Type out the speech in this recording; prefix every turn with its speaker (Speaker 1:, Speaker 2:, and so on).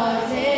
Speaker 1: nós.